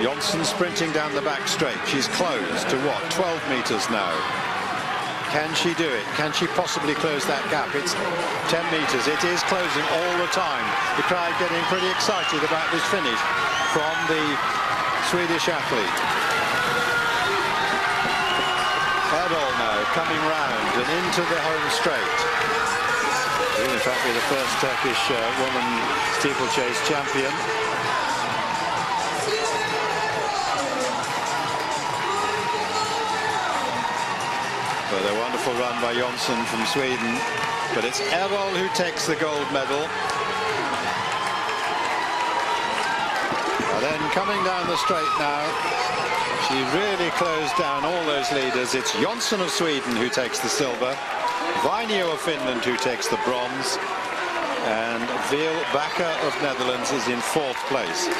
Jonsson sprinting down the back straight. She's closed to what? 12 metres now. Can she do it? Can she possibly close that gap? It's 10 metres. It is closing all the time. The crowd getting pretty excited about this finish from the Swedish athlete. Erol now coming round and into the home straight. In fact be the first Turkish uh, woman steeplechase champion. But a wonderful run by Jonsson from Sweden. But it's Erol who takes the gold medal. And then coming down the straight now, she really closed down all those leaders. It's Jonsson of Sweden who takes the silver, Vainio of Finland who takes the bronze, and Veerle Bakker of Netherlands is in fourth place.